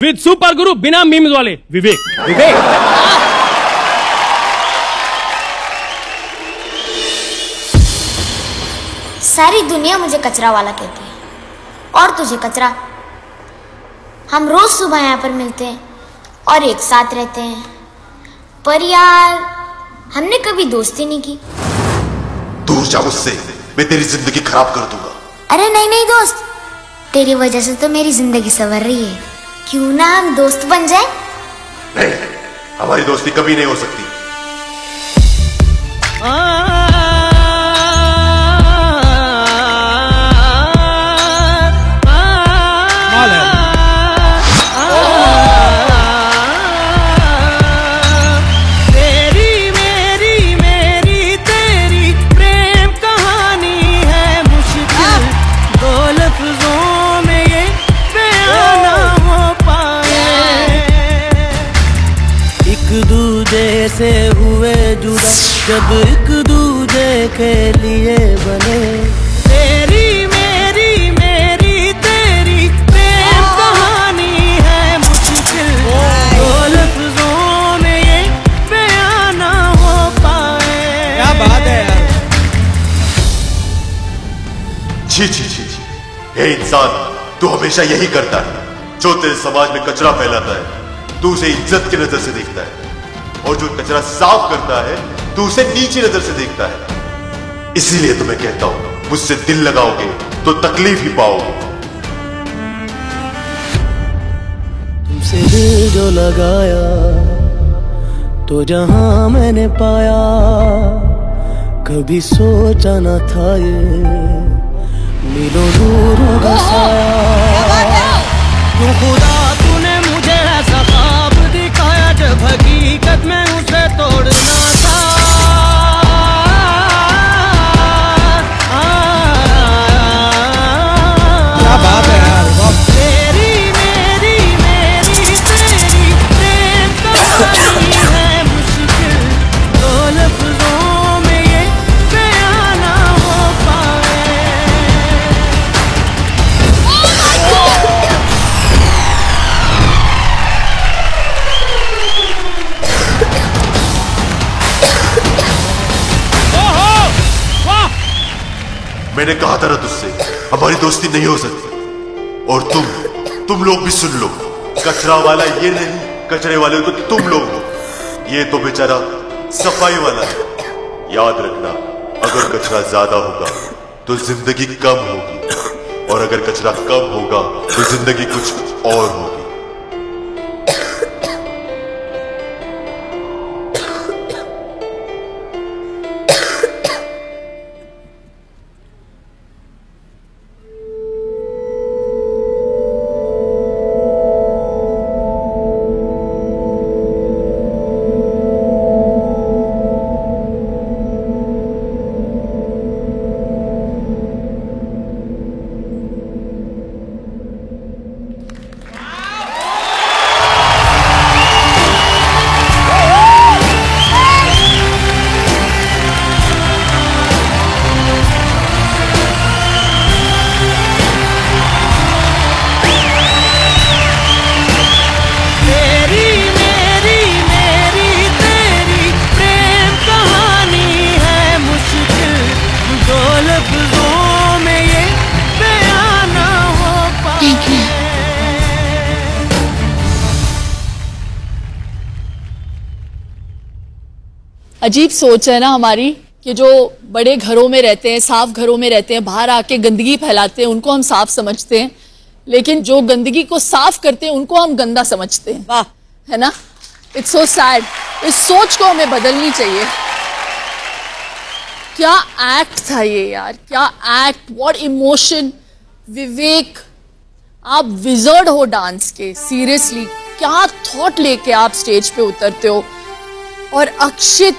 With super गुरु बिना memes वाले विवेक। विवेक। सारी दुनिया मुझे कचरा वाला कहती है। और तुझे कचरा। हम रोज सुबह यहाँ पर मिलते हैं और एक साथ रहते हैं। पर यार हमने कभी दोस्ती नहीं की। दूर जा मुझसे मैं तेरी ज़िंदगी खराब कर दूँगा। अरे नहीं नहीं दोस्त। तेरी वजह से तो मेरी ज़िंदगी संवर रही है। क्यों ना हम दोस्त बन जाए? नहीं हमारी दोस्ती कभी नहीं हो सकती। माल से हुए जुदा जब एक दूजे के लिए बने। तेरी मेरी मेरी तेरी प्रेम कहानी है मुश्किल। दो लफ्जों में ये बयान ना हो पाए। क्या बात है यार। छी छी छी छी। हे इंसान तू हमेशा यही करता है जो तेरे समाज में कचरा फैलाता है। तू उसे इज़्ज़त की नज़र से देखता है। और जो कचरा साफ़ करता है तो उसे नीची नज़र से देखता है। इसीलिए तो मैं कहता हूँ मुझसे दिल लगाओगे तो तकलीफ़ ही पाओगे। तुमसे दिल जो लगाया तो जहाँ मैंने पाया कभी सोचा ना था ये मिलो नूर बसाया क्यों खुदा मैंने कहा था ना तुझसे, हमारी दोस्ती नहीं हो सकती। और तुम तुम लोग भी सुन लो। कचरा वाला ये नहीं, कचरे वाले तो तुम लोग हो। ये तो बेचारा सफ़ाई वाला है। याद रखना, अगर कचरा ज़्यादा होगा तो ज़िंदगी कम होगी। और अगर कचरा कम होगा तो ज़िंदगी कुछ और होगी। अजीब सोच है ना हमारी कि जो बड़े घरों में रहते हैं साफ़ घरों में रहते हैं बाहर आके गंदगी फैलाते हैं उनको हम साफ़ समझते हैं। लेकिन जो गंदगी को साफ़ करते हैं उनको हम गंदा समझते हैं। वाह। है ना? इट्स सो सैड इस सोच को हमें बदलनी चाहिए। क्या एक्ट था ये यार? क्या एक्ट व्हाट इमोशन विवेक आप विजर्ड हो डांस के सीरियसली क्या थॉट लेके आप स्टेज पे उतरते हो? और अक्षित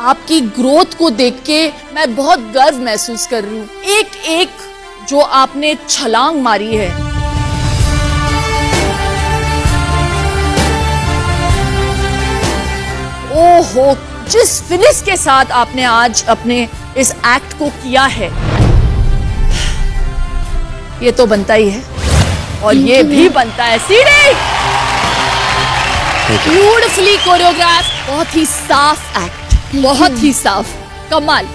आपकी ग्रोथ को देख के मैं बहुत गर्व महसूस कर रही हूँ। एक एक जो आपने छलांग मारी है। ओहो जिस फिनिश के साथ आपने आज अपने इस एक्ट को किया है ये तो बनता ही है। और ये भी बनता है। सीढ़ी ब्यूटिफुली कोरियोग्राफ बहुत ही साफ़ एक्ट बहुत ही साफ़। कमाल।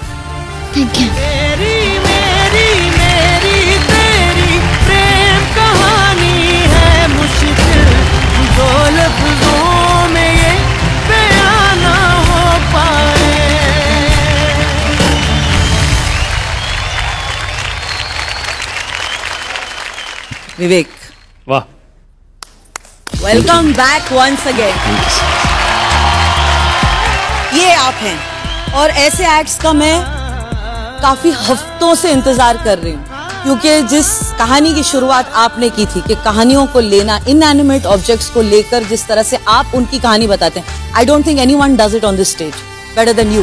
थैंक यू मेरी मेरी मेरी तेरी प्रेम कहानी है मुश्किल। दो लफ्जों में ये बयां ना हो पाए। विवेक। वाह। वेलकम बैक वंस अगेन ये आप हैं। और ऐसे एक्ट्स का मैं काफ़ी हफ्तों से इंतज़ार कर रही हूँ। क्योंकि जिस कहानी की शुरुआत आपने की थी कि कहानियों को लेना इनएनिमेट ऑब्जेक्ट्स को लेकर जिस तरह से आप उनकी कहानी बताते हैं I don't think anyone does it on this stage better than you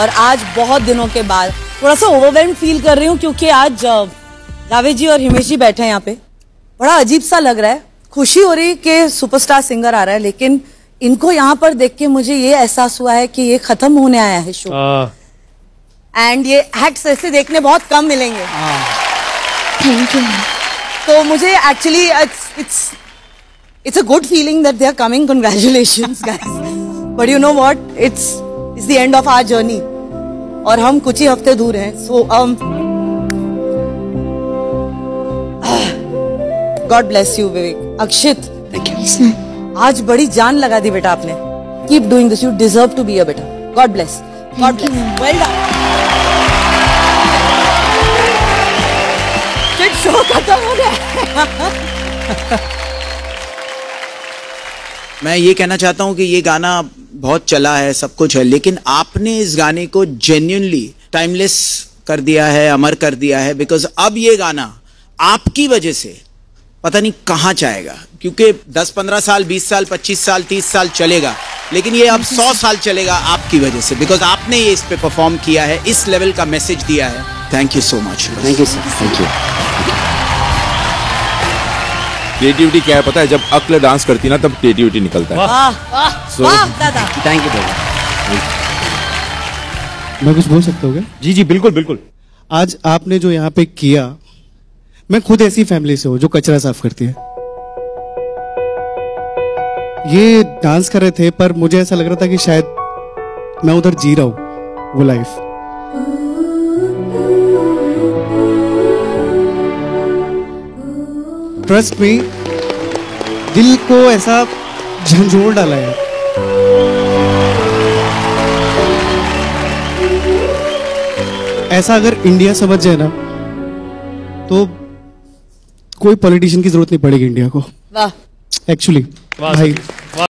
और आज बहुत दिनों के बाद थोड़ा सा ओवरवेल्म फील कर रही हूँ क्योंकि आज जावेद जी और हिमेश जी बैठे हैं यहाँ पे। बड़ा अजीब सा लग रहा है। खुशी हो रही कि सुपरस्टार सिंगर आ रहा है, लेकिन इनको यहाँ पर देख के मुझे ये एहसास हुआ है कि ये खत्म होने आया है शो। एंड ये एक्ट्स ऐसे देखने बहुत कम मिलेंगे। थैंक यू तो मुझे actually it's it's it's a good feeling that they are coming congratulations guys but you know what it's it's the end of our journey और हम कुछ ही हफ़्ते दूर हैं। So um God bless you Vivek Akshit आज बड़ी जान लगा दी बेटा आपने। Keep doing this you deserve to be a बेटा। God bless God bless well done show खत्म हो गया। मैं ये कहना चाहता हूँ कि ये गाना बहुत चला है सब कुछ है लेकिन आपने इस गाने को जेन्यूनली टाइमलेस कर दिया है अमर कर दिया है बिकॉज़ अब ये गाना आपकी वजह से पता नहीं कहाँ जाएगा क्योंकि 10-15 साल 20 साल 25 साल 30 साल चलेगा लेकिन ये अब 100 साल चलेगा आपकी वजह से बिकॉज़ आपने ये इस पे परफॉर्म किया है इस लेवल का मैसेज दिया है। Thank you so much thank you sir thank you creativity क्या है पता है? जब अक्ल डांस करती है ना तब क्रिएटिविटी निकलता है। थैंक यू मैं कुछ बोल सकता हूँ क्या? जी जी बिल्कुल बिल्कुल। आज आपने जो यहाँ पे किया मैं खुद ऐसी फैमिली से हूँ जो कचरा साफ़ करती है। ये डांस कर रहे थे, पर मुझे ऐसा लग रहा था कि शायद मैं उधर जी रहा हूँ, वो लाइफ ट्रस्ट में दिल को ऐसा झंझोर डाला है। ऐसा अगर इंडिया समझ जाए ना तो कोई पॉलिटिशियन की ज़रूरत नहीं पड़ेगी इंडिया को वाह एक्चुअली भाई।